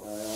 Uh,